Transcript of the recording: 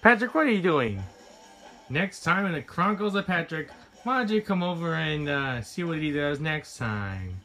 Patrick, what are you doing? Next time in the Chronicles of Patrick, why don't you come over and uh, see what he does next time?